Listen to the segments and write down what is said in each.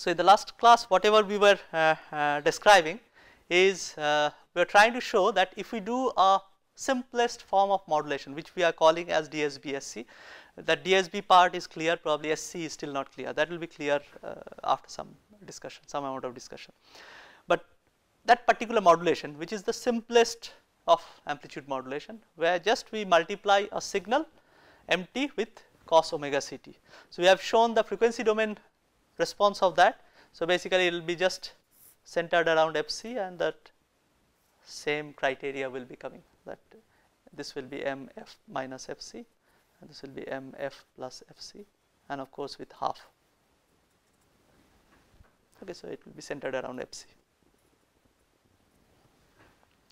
So, in the last class whatever we were uh, uh, describing is uh, we are trying to show that if we do a simplest form of modulation which we are calling as DSB SC, that DSB part is clear probably SC is still not clear that will be clear uh, after some discussion some amount of discussion. But that particular modulation which is the simplest of amplitude modulation where just we multiply a signal mt with cos omega ct. So, we have shown the frequency domain response of that. So, basically it will be just centered around fc and that same criteria will be coming that this will be mf minus fc and this will be mf plus fc and of course with half. Okay, so it will be centered around fc.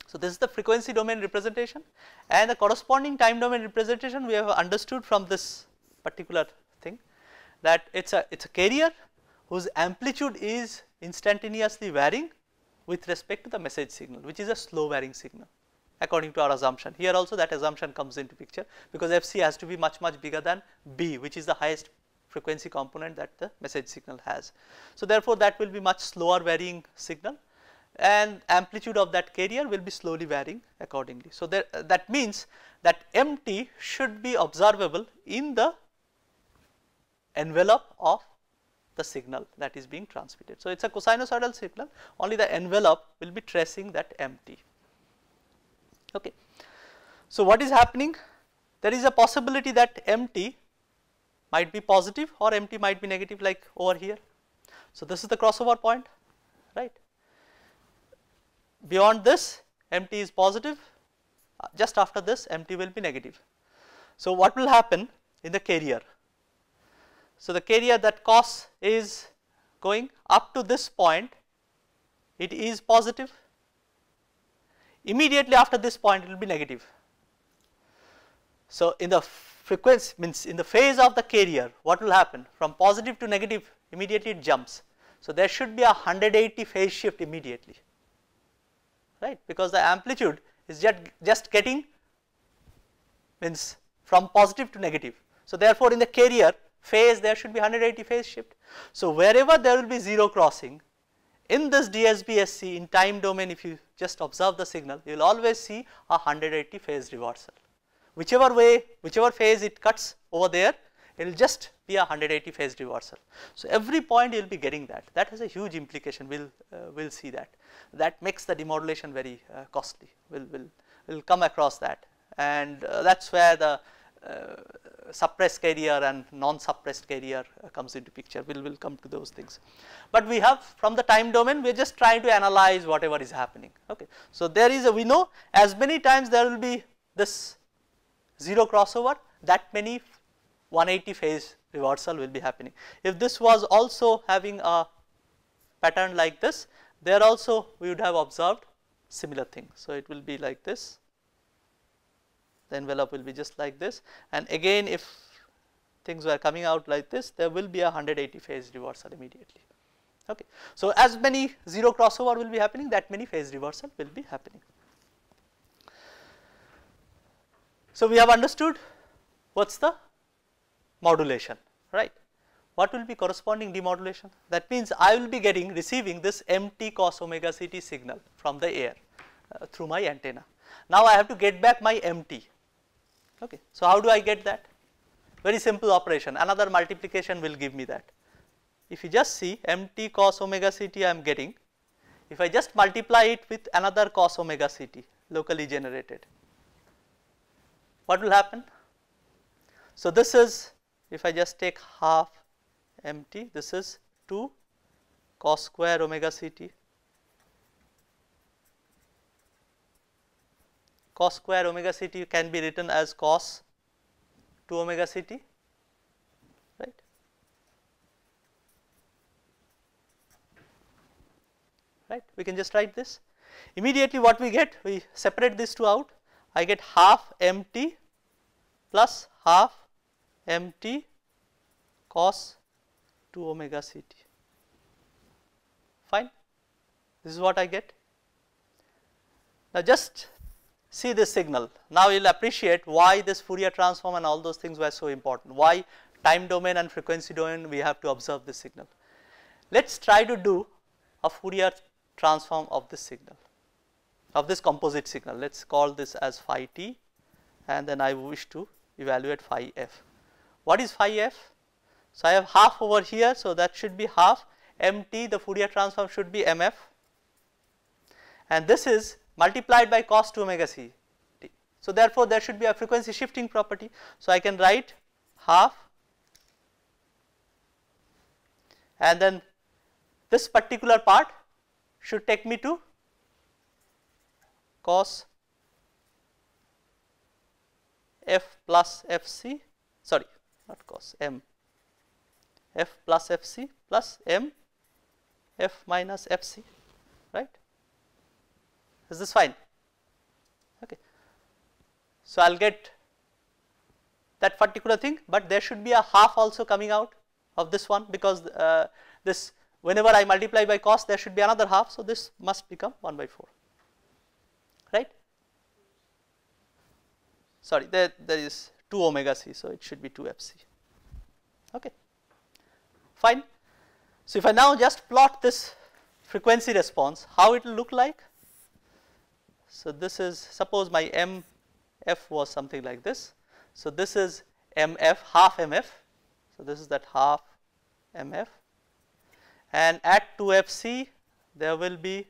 So, this is the frequency domain representation and the corresponding time domain representation we have understood from this particular thing that it is a it is a carrier whose amplitude is instantaneously varying with respect to the message signal which is a slow varying signal according to our assumption. Here also that assumption comes into picture because fc has to be much much bigger than b which is the highest frequency component that the message signal has. So, therefore, that will be much slower varying signal and amplitude of that carrier will be slowly varying accordingly. So, there, that means that mt should be observable in the envelope of the signal that is being transmitted. So, it is a cosinusoidal signal only the envelope will be tracing that mt. Okay. So, what is happening? There is a possibility that mt might be positive or mt might be negative like over here. So, this is the crossover point right. Beyond this mt is positive uh, just after this mt will be negative. So, what will happen in the carrier? So, the carrier that cos is going up to this point it is positive immediately after this point it will be negative. So, in the frequency means in the phase of the carrier what will happen from positive to negative immediately it jumps. So, there should be a 180 phase shift immediately right because the amplitude is just, just getting means from positive to negative. So, therefore, in the carrier phase there should be 180 phase shift. So, wherever there will be 0 crossing in this DSB-SC in time domain if you just observe the signal you will always see a 180 phase reversal. Whichever way, whichever phase it cuts over there it will just be a 180 phase reversal. So, every point you will be getting that, that has a huge implication, we will uh, will see that. That makes the demodulation very uh, costly, we will will will come across that and uh, that is where the suppressed carrier and non-suppressed carrier uh, comes into picture, we will will come to those things. But we have from the time domain we are just trying to analyze whatever is happening. Okay. So, there is a we know as many times there will be this 0 crossover that many 180 phase reversal will be happening. If this was also having a pattern like this, there also we would have observed similar thing. So, it will be like this, the envelope will be just like this and again if things were coming out like this, there will be a 180 phase reversal immediately. Okay. So, as many 0 crossover will be happening, that many phase reversal will be happening. So, we have understood what is the modulation right. What will be corresponding demodulation? That means I will be getting receiving this mt cos omega ct signal from the air uh, through my antenna. Now I have to get back my mt. Okay. So how do I get that? Very simple operation. Another multiplication will give me that. If you just see mt cos omega ct I am getting, if I just multiply it with another cos omega ct locally generated, what will happen? So this is if I just take half mt this is 2 cos square omega ct cos square omega ct can be written as cos 2 omega ct right? Right? We can just write this. Immediately what we get we separate these two out. I get half mt plus half mt cos 2 omega ct fine? This is what I get. Now just see this signal now you will appreciate why this Fourier transform and all those things were so important why time domain and frequency domain we have to observe this signal. Let us try to do a Fourier transform of this signal of this composite signal let us call this as phi t and then I wish to evaluate phi f. What is phi f? So, I have half over here so that should be half mt the Fourier transform should be mf and this is multiplied by cos 2 omega c t. So, therefore, there should be a frequency shifting property. So, I can write half and then this particular part should take me to cos f plus fc sorry not cos m f plus fc plus m f minus fc right is this fine? Okay. So i'll get that particular thing but there should be a half also coming out of this one because uh, this whenever I multiply by cos there should be another half. So this must become 1 by 4 right? Sorry there there is 2 omega c so it should be 2 fc okay. Fine. So if I now just plot this frequency response how it will look like so this is suppose my m f was something like this. So this is mf half mf so this is that half mf and at 2fc there will be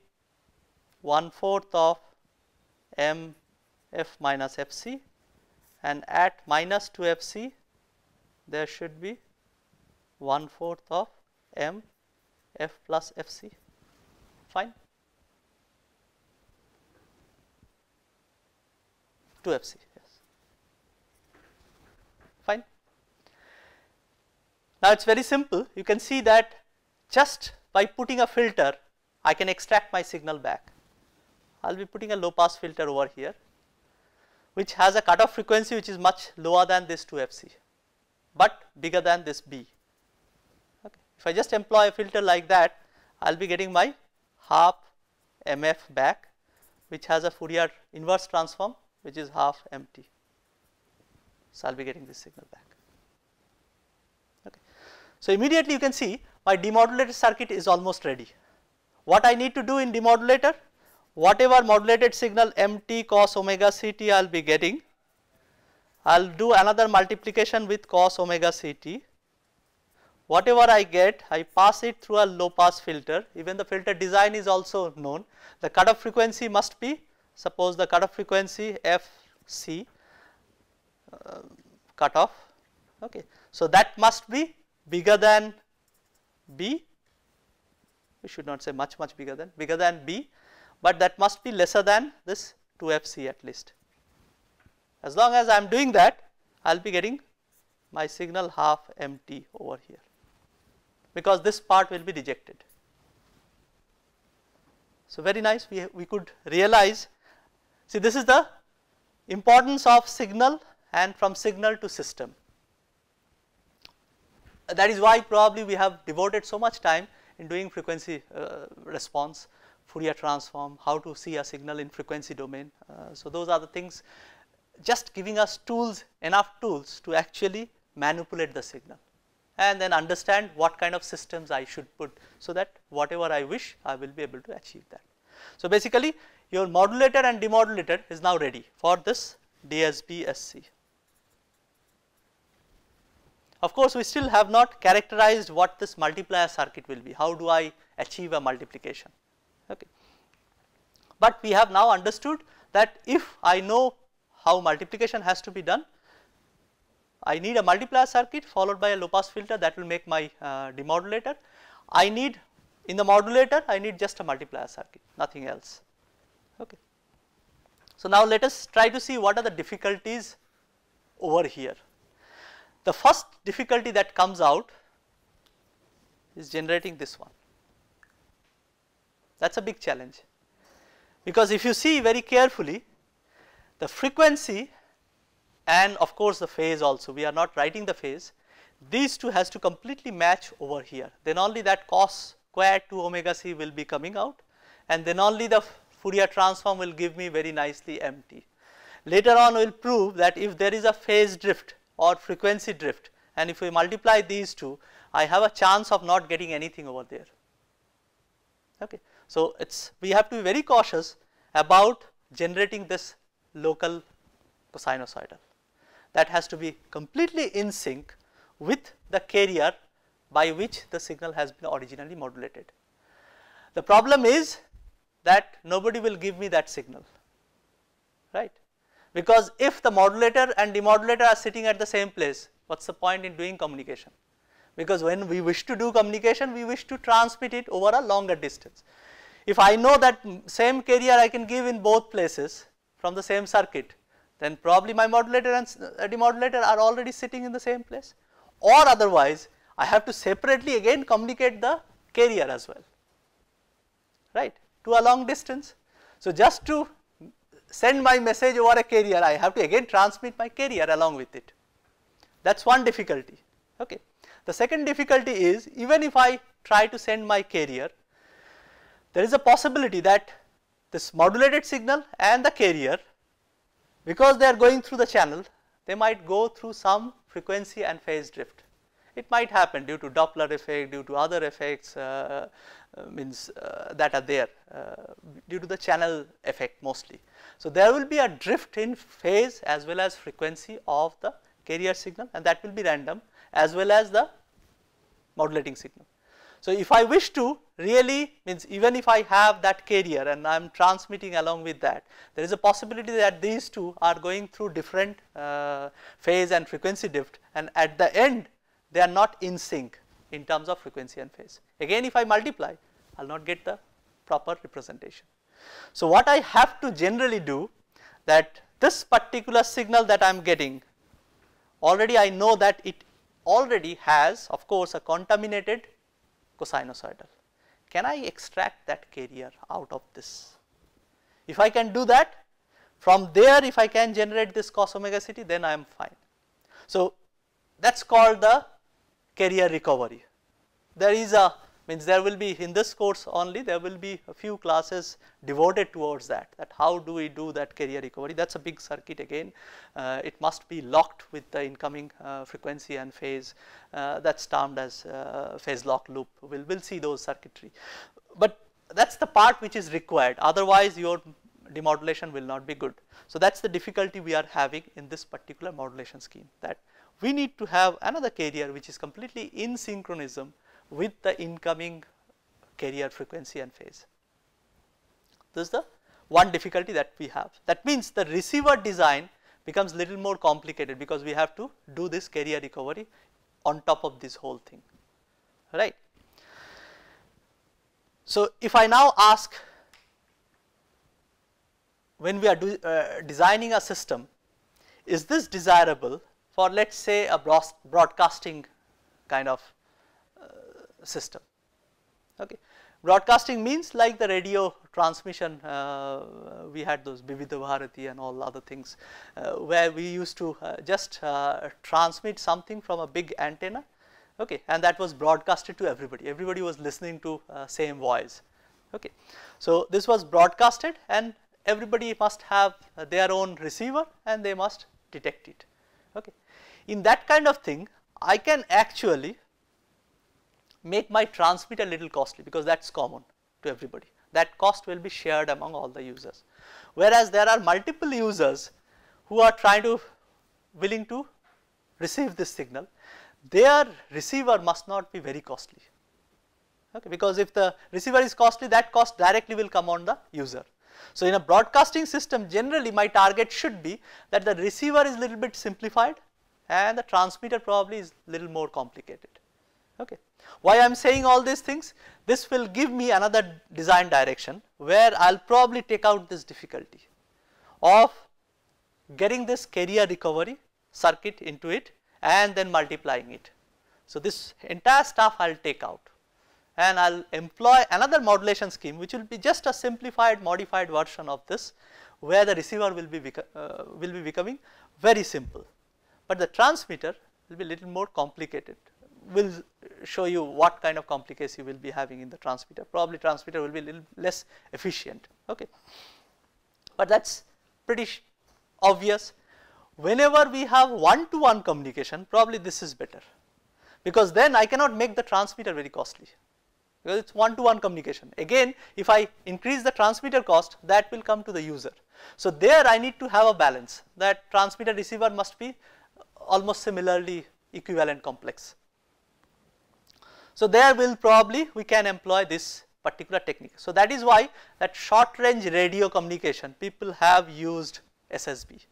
1 fourth of m f minus fc and at minus 2fc there should be 1 fourth of m f plus fc fine 2fc yes fine now it is very simple you can see that just by putting a filter I can extract my signal back. I will be putting a low pass filter over here which has a cutoff frequency which is much lower than this 2fc but bigger than this b. Okay. If I just employ a filter like that I will be getting my half mf back which has a Fourier inverse transform which is half mt. So, I will be getting this signal back. Okay. So, immediately you can see my demodulated circuit is almost ready. What I need to do in demodulator? Whatever modulated signal mt cos omega ct I will be getting, I will do another multiplication with cos omega ct. Whatever I get, I pass it through a low pass filter, even the filter design is also known. The cutoff frequency must be, suppose the cutoff frequency fc uh, cutoff, okay. So that must be bigger than B, we should not say much much bigger than bigger than B, but that must be lesser than this 2fc at least. As long as I am doing that I will be getting my signal half mt over here because this part will be rejected. So, very nice we, we could realize see this is the importance of signal and from signal to system that is why probably we have devoted so much time in doing frequency uh, response, Fourier transform, how to see a signal in frequency domain. Uh, so, those are the things just giving us tools enough tools to actually manipulate the signal and then understand what kind of systems I should put so that whatever I wish I will be able to achieve that. So, basically your modulator and demodulator is now ready for this DSB SC. Of course, we still have not characterized what this multiplier circuit will be, how do I achieve a multiplication. Okay. But we have now understood that if I know how multiplication has to be done, I need a multiplier circuit followed by a low pass filter that will make my uh, demodulator. I need in the modulator I need just a multiplier circuit nothing else. Okay. So, now let us try to see what are the difficulties over here. The first difficulty that comes out is generating this one. That is a big challenge because if you see very carefully the frequency and of course, the phase also we are not writing the phase these two has to completely match over here then only that cos square 2 omega c will be coming out and then only the Fourier transform will give me very nicely mt. Later on we will prove that if there is a phase drift or frequency drift and if we multiply these two, I have a chance of not getting anything over there. Okay. So, it is we have to be very cautious about generating this local sinusoidal that has to be completely in sync with the carrier by which the signal has been originally modulated. The problem is that nobody will give me that signal, right. Because if the modulator and demodulator are sitting at the same place, what is the point in doing communication? Because when we wish to do communication, we wish to transmit it over a longer distance. If I know that same carrier I can give in both places from the same circuit, then probably my modulator and uh, demodulator are already sitting in the same place or otherwise I have to separately again communicate the carrier as well, right, to a long distance. So, just to send my message over a carrier, I have to again transmit my carrier along with it. That is one difficulty. Okay. The second difficulty is even if I try to send my carrier, there is a possibility that this modulated signal and the carrier because they are going through the channel, they might go through some frequency and phase drift. It might happen due to Doppler effect, due to other effects uh, uh, means uh, that are there uh, due to the channel effect mostly. So, there will be a drift in phase as well as frequency of the carrier signal and that will be random as well as the modulating signal. So, if I wish to really means even if I have that carrier and I am transmitting along with that, there is a possibility that these two are going through different uh, phase and frequency drift and at the end they are not in sync in terms of frequency and phase. Again if I multiply, I will not get the proper representation. So, what I have to generally do that this particular signal that I am getting already I know that it already has of course a contaminated cosinusoidal. Can I extract that carrier out of this? If I can do that from there if I can generate this cos omega ct then I am fine. So, that is called the carrier recovery. There is a means there will be in this course only there will be a few classes devoted towards that that how do we do that carrier recovery? That is a big circuit again. Uh, it must be locked with the incoming uh, frequency and phase uh, that is termed as uh, phase lock loop. We will we'll see those circuitry. But that is the part which is required. Otherwise your demodulation will not be good. So that is the difficulty we are having in this particular modulation scheme that we need to have another carrier which is completely in synchronism with the incoming carrier frequency and phase. This is the one difficulty that we have. That means the receiver design becomes little more complicated because we have to do this carrier recovery on top of this whole thing, right. So, if I now ask when we are do, uh, designing a system, is this desirable for let us say a broadcasting kind of system. Okay. Broadcasting means like the radio transmission, uh, we had those Vividha Bharati and all other things, uh, where we used to uh, just uh, transmit something from a big antenna, okay, and that was broadcasted to everybody. Everybody was listening to uh, same voice. Okay. So, this was broadcasted and everybody must have their own receiver and they must detect it. Okay. In that kind of thing, I can actually make my transmitter little costly because that is common to everybody. That cost will be shared among all the users. Whereas there are multiple users who are trying to willing to receive this signal, their receiver must not be very costly. Okay, because if the receiver is costly that cost directly will come on the user. So, in a broadcasting system generally my target should be that the receiver is little bit simplified and the transmitter probably is little more complicated. Okay. Why I am saying all these things? This will give me another design direction where I will probably take out this difficulty of getting this carrier recovery circuit into it and then multiplying it. So, this entire stuff I will take out and I will employ another modulation scheme which will be just a simplified modified version of this where the receiver will be, uh, will be becoming very simple, but the transmitter will be little more complicated will show you what kind of complications you will be having in the transmitter. Probably transmitter will be little less efficient, okay. But that is pretty obvious. whenever we have one to one communication probably this is better because then I cannot make the transmitter very costly because it is one to one communication. Again if I increase the transmitter cost that will come to the user. So there I need to have a balance that transmitter receiver must be almost similarly equivalent complex. So there will probably we can employ this particular technique. So that is why that short range radio communication people have used SSB,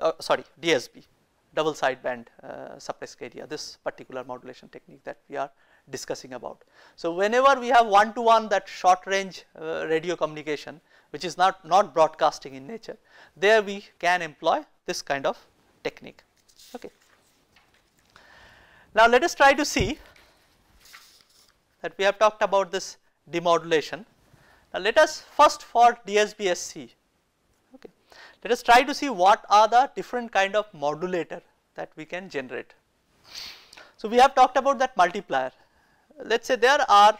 uh, sorry DSB double sideband uh, suppressed carrier this particular modulation technique that we are discussing about. So whenever we have one to one that short range uh, radio communication which is not, not broadcasting in nature there we can employ this kind of technique okay. Now let us try to see that we have talked about this demodulation. Now let us first for DSB-SC okay let us try to see what are the different kind of modulator that we can generate. So, we have talked about that multiplier. Let us say there are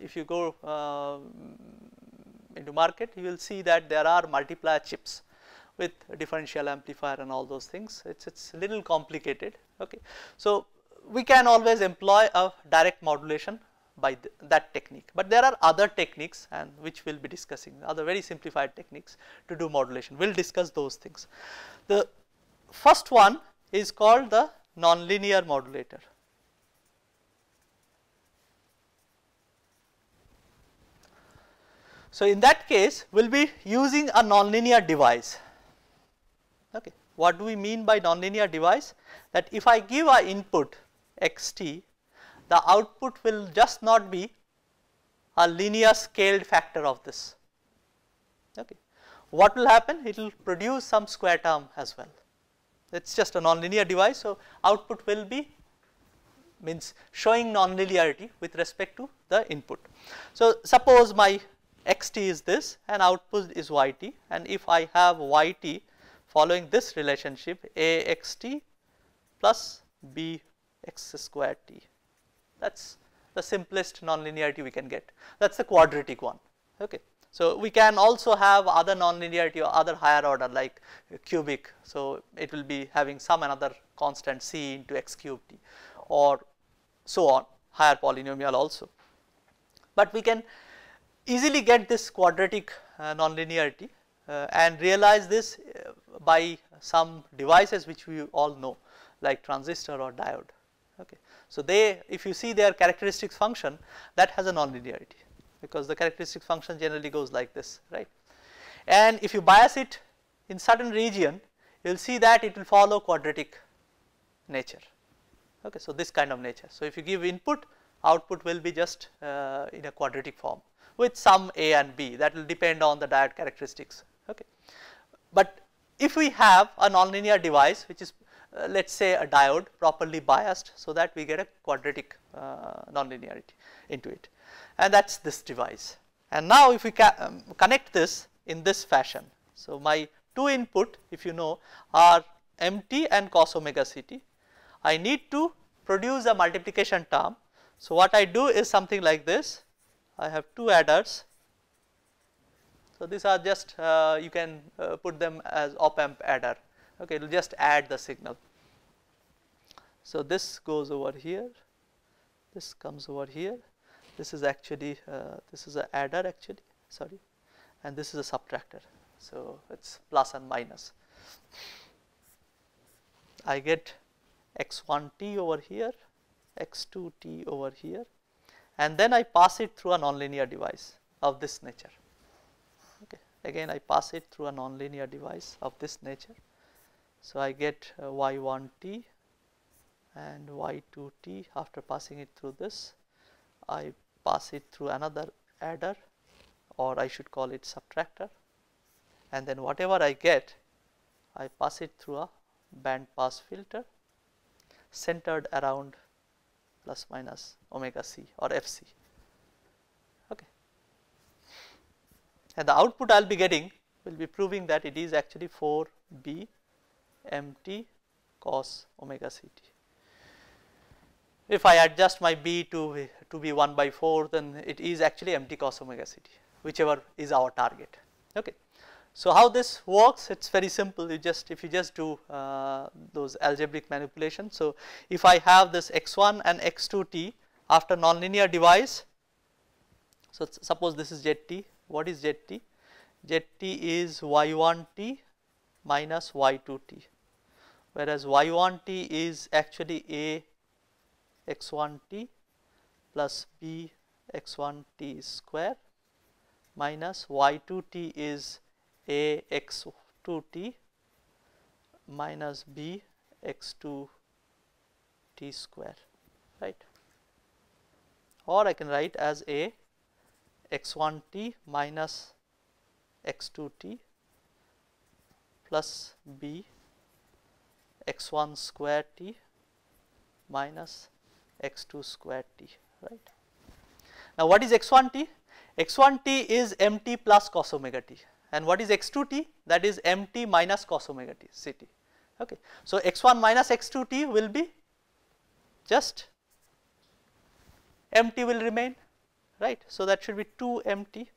if you go uh, into market you will see that there are multiplier chips with differential amplifier and all those things it is it's little complicated okay. So, we can always employ a direct modulation by that technique. But there are other techniques and which we will be discussing other very simplified techniques to do modulation we will discuss those things. The first one is called the nonlinear modulator. So, in that case we will be using a nonlinear device. Okay. What do we mean by nonlinear device? That if I give a input xt the output will just not be a linear scaled factor of this. Okay. What will happen? It will produce some square term as well. It is just a nonlinear device. So, output will be means showing nonlinearity with respect to the input. So, suppose my xt is this and output is yt and if I have yt following this relationship A x t plus b x square t that is the simplest nonlinearity we can get that is the quadratic one okay. So we can also have other nonlinearity or other higher order like cubic so it will be having some another constant c into x cube t or so on higher polynomial also. But we can easily get this quadratic uh, nonlinearity and realize this uh, by some devices which we all know like transistor or diode okay. So, they if you see their characteristics function that has a nonlinearity because the characteristics function generally goes like this right. And if you bias it in certain region you will see that it will follow quadratic nature okay. So, this kind of nature. So, if you give input output will be just uh, in a quadratic form with some a and b that will depend on the diode characteristics. But if we have a nonlinear device which is uh, let us say a diode properly biased so that we get a quadratic uh, nonlinearity into it and that is this device. And now if we um, connect this in this fashion. So, my two input if you know are mt and cos omega ct. I need to produce a multiplication term. So, what I do is something like this I have two adders. So, these are just uh, you can uh, put them as op amp adder okay it will just add the signal. So, this goes over here, this comes over here, this is actually uh, this is a adder actually sorry and this is a subtractor. So, it is plus and minus. I get x1t over here, x2t over here and then I pass it through a nonlinear device of this nature. Again I pass it through a nonlinear device of this nature. So, I get uh, y1t and y2t after passing it through this I pass it through another adder or I should call it subtractor. And then whatever I get I pass it through a band pass filter centered around plus minus omega c or fc okay and the output I will be getting will be proving that it is actually 4b mt cos omega ct. If I adjust my b to, to be 1 by 4 then it is actually mt cos omega ct whichever is our target. Okay. So, how this works it is very simple you just if you just do uh, those algebraic manipulations. So, if I have this x1 and x2 t after nonlinear device. So, suppose this is zt what is zt? zt is y1 t minus y2 t whereas y1 t is actually a x1 t plus b x1 t square minus y2 t is a x2 t minus b x2 t square right or I can write as a x1 t minus x2 t plus b x1 square t minus x2 square t right. Now, what is x1 t? x1 t is mt plus cos omega t and what is x2 t? That is mt minus cos omega t ct. Okay. So, x1 minus x2 t will be just mt will remain right. So, that should be 2 mt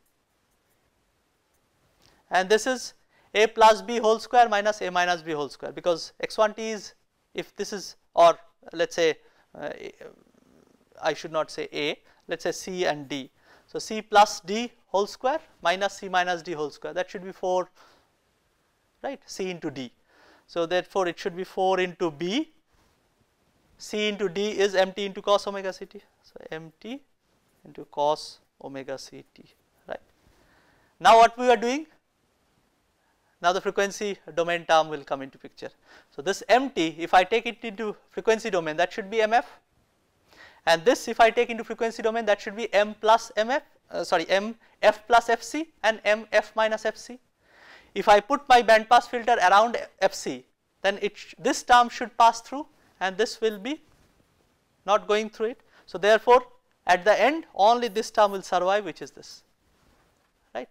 and this is a plus b whole square minus a minus b whole square because x1 t is if this is or let us say uh, I should not say a let us say c and d. So, c plus d whole square minus c minus d whole square that should be 4 right c into d. So, therefore, it should be 4 into b c into d is mt into cos omega ct. So, mt into cos omega ct right. Now, what we are doing now the frequency domain term will come into picture. So this mt if I take it into frequency domain that should be mf and this if I take into frequency domain that should be m plus mf uh, sorry m f plus fc and m f minus fc. If I put my band pass filter around fc then it this term should pass through and this will be not going through it. So therefore at the end only this term will survive which is this right.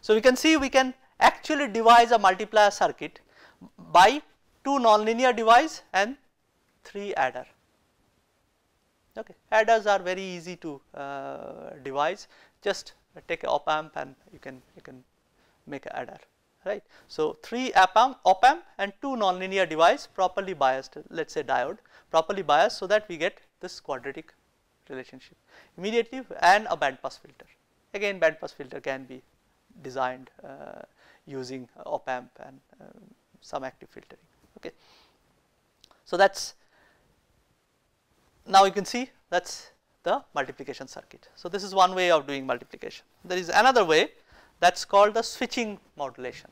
So we can see we can actually devise a multiplier circuit by two nonlinear device and three adder. Okay. Adders are very easy to uh, devise just take a op amp and you can you can make a adder right. So, 3 op amp, op amp and 2 nonlinear device properly biased let us say diode properly biased so that we get this quadratic relationship immediately and a band pass filter again band pass filter can be designed uh, using op amp and um, some active filtering. Okay. So, that is now you can see that is the multiplication circuit. So, this is one way of doing multiplication. There is another way that is called the switching modulation.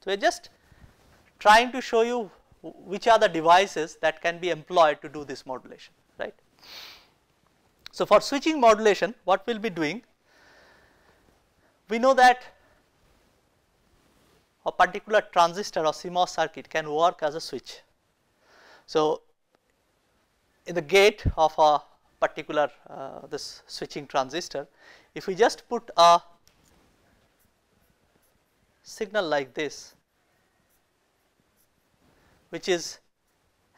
So, we are just trying to show you which are the devices that can be employed to do this modulation right. So, for switching modulation what we will be doing we know that a particular transistor or CMOS circuit can work as a switch. So, in the gate of a particular uh, this switching transistor if we just put a signal like this which is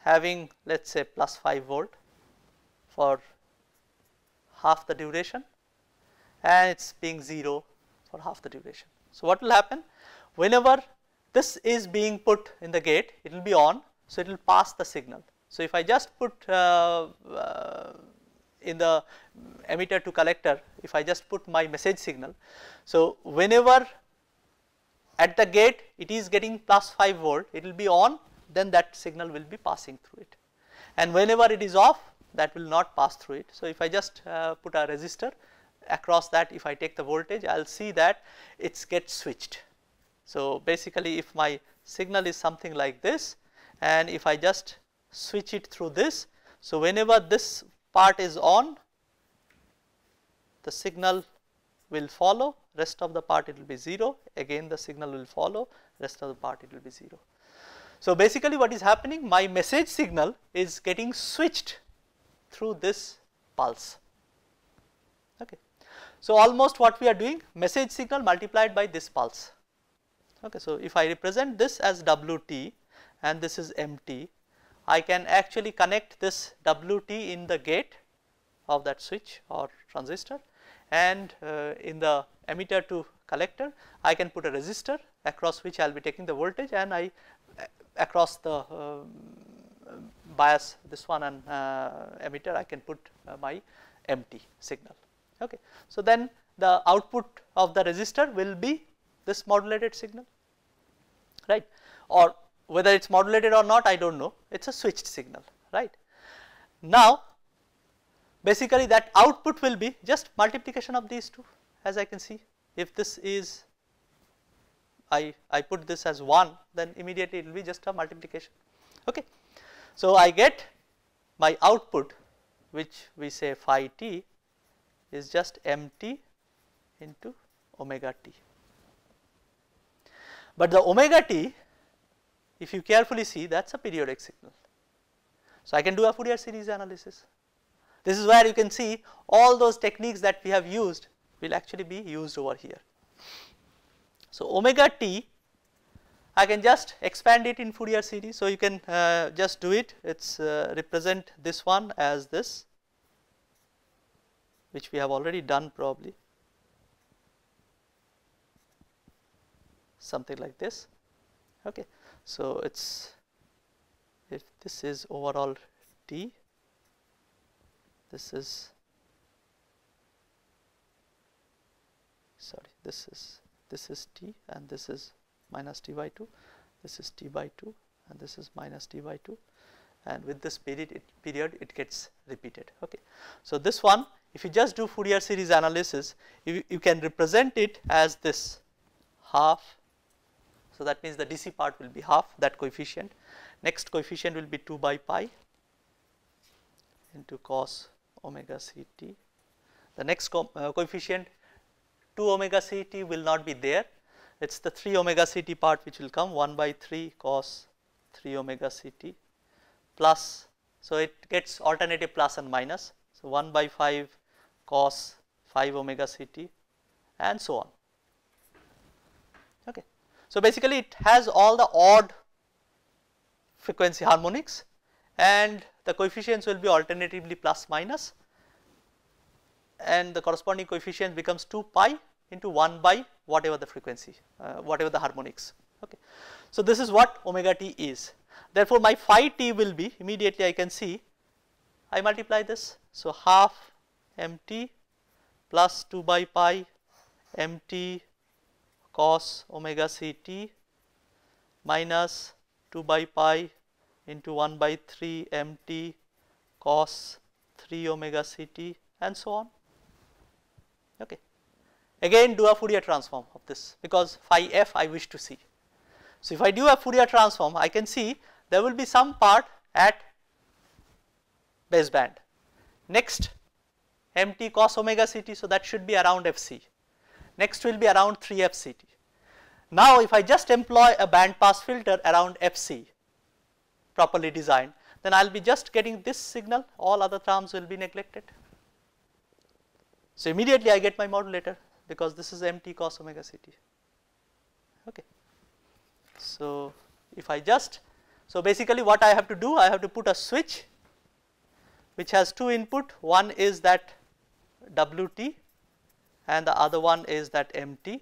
having let us say plus 5 volt for half the duration and it is being 0 for half the duration. So, what will happen whenever this is being put in the gate it will be on so it will pass the signal. So, if I just put uh, uh, in the emitter to collector if I just put my message signal. So, whenever at the gate it is getting plus 5 volt it will be on then that signal will be passing through it and whenever it is off that will not pass through it. So, if I just uh, put a resistor across that if I take the voltage I will see that it gets switched. So, basically if my signal is something like this and if I just switch it through this. So, whenever this part is on the signal will follow rest of the part it will be 0 again the signal will follow rest of the part it will be 0. So, basically what is happening my message signal is getting switched through this pulse. Okay. So, almost what we are doing message signal multiplied by this pulse. Okay. So, if I represent this as Wt and this is Mt, I can actually connect this Wt in the gate of that switch or transistor and uh, in the emitter to collector I can put a resistor across which I will be taking the voltage and I across the uh, bias this one and uh, emitter I can put uh, my mt signal okay. So then the output of the resistor will be this modulated signal right or whether it is modulated or not I do not know it is a switched signal right. Now basically that output will be just multiplication of these two as I can see if this is I, I put this as 1 then immediately it will be just a multiplication okay. So I get my output which we say phi t is just mt into omega t. But the omega t if you carefully see that is a periodic signal. So I can do a Fourier series analysis. This is where you can see all those techniques that we have used will actually be used over here. So omega t I can just expand it in Fourier series. So you can uh, just do it it is uh, represent this one as this which we have already done probably something like this okay. So it is if this is overall t this is sorry this is this is t and this is minus t by 2 this is t by 2 and this is minus t by 2 and with this period it, period it gets repeated. Okay. So this one if you just do Fourier series analysis you, you can represent it as this half. So that means the DC part will be half that coefficient. Next coefficient will be 2 by pi into cos omega c t. The next co uh, coefficient 2 omega c t will not be there. It is the 3 omega c t part which will come 1 by 3 cos 3 omega c t plus so it gets alternative plus and minus. So 1 by 5 cos 5 omega c t and so on. Okay. So basically it has all the odd frequency harmonics and the coefficients will be alternatively plus minus and the corresponding coefficient becomes 2 pi into 1 by whatever the frequency, uh, whatever the harmonics. Okay. So this is what omega t is. Therefore, my phi t will be immediately I can see I multiply this. So half mt plus 2 by pi mt cos omega c t minus 2 by pi into 1 by 3 mt cos 3 omega c t and so on. Okay. Again do a Fourier transform of this because phi f I wish to see. So if I do a Fourier transform I can see there will be some part at baseband. Next mt cos omega ct so that should be around fc. Next will be around 3 fct. Now if I just employ a band pass filter around fc properly designed then I will be just getting this signal all other terms will be neglected. So immediately I get my modulator because this is mt cos omega ct. Okay. So if I just so basically what I have to do I have to put a switch which has two input one is that wt and the other one is that mt.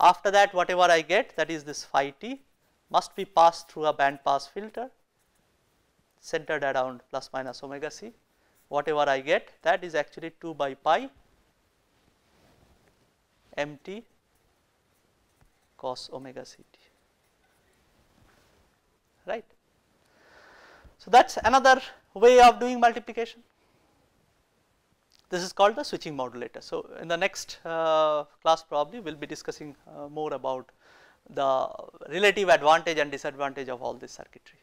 After that whatever I get that is this phi t must be passed through a band pass filter centered around plus minus omega c whatever I get that is actually 2 by pi mt cos omega ct right. So that is another way of doing multiplication. This is called the switching modulator. So in the next uh, class probably we will be discussing uh, more about the relative advantage and disadvantage of all this circuitry.